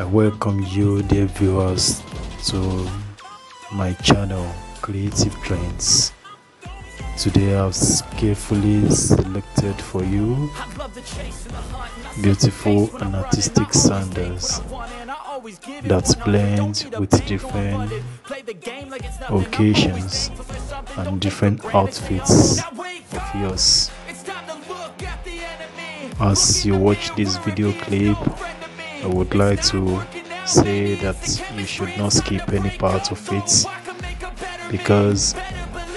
I welcome you, dear viewers, to my channel Kreatiph Trends. Today I've carefully selected for you beautiful and artistic sandals that blend with different occasions and different outfits of yours. As you watch this video clip, I would like to say that you should not skip any part of it because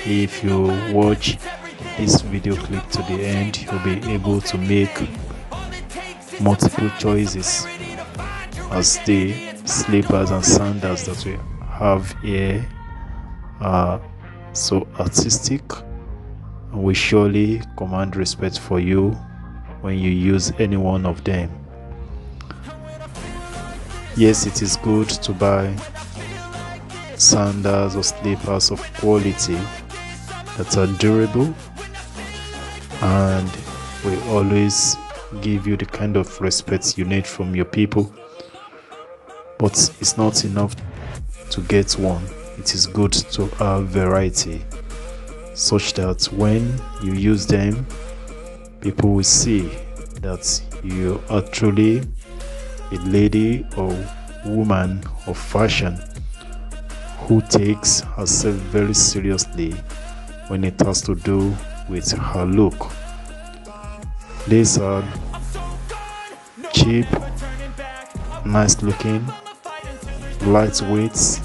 if you watch this video clip to the end you'll be able to make multiple choices as the slippers and sandals that we have here are so artistic. And will surely command respect for you when you use any one of them yes it is good to buy sandals or slippers of quality that are durable and will always give you the kind of respect you need from your people. But it's not enough to get one. It is good to have variety such that when you use them people will see that you are truly a lady or woman of fashion who takes herself very seriously when it has to do with her look. These are cheap, nice looking, lightweight,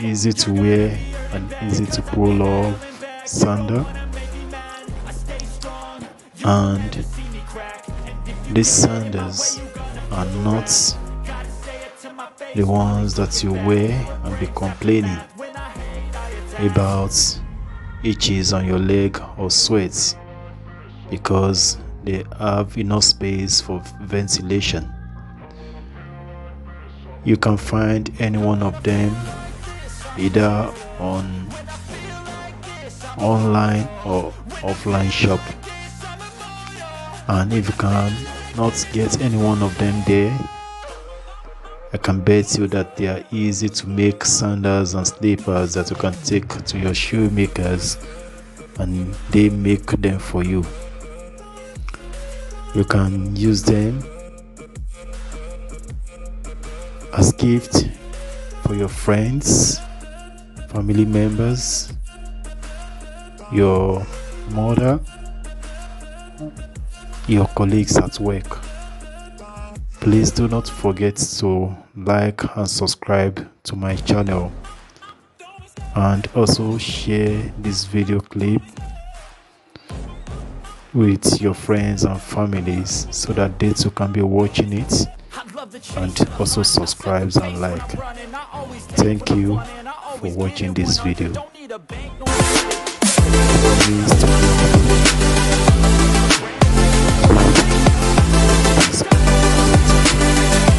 easy to wear and easy to pull off sandal and these sandals are not the ones that you wear and be complaining about itches on your leg or sweat because they have enough space for ventilation. You can find any one of them either on online or offline shop and if you can not get any one of them there I can bet you that they are easy to make sandals and slippers that you can take to your shoemakers and they make them for you. You can use them as gift for your friends, family members, your mother, your colleagues at work. Please do not forget to like and subscribe to my channel and also share this video clip with your friends and families so that they too can be watching it and also subscribe and like. Thank you for watching this video.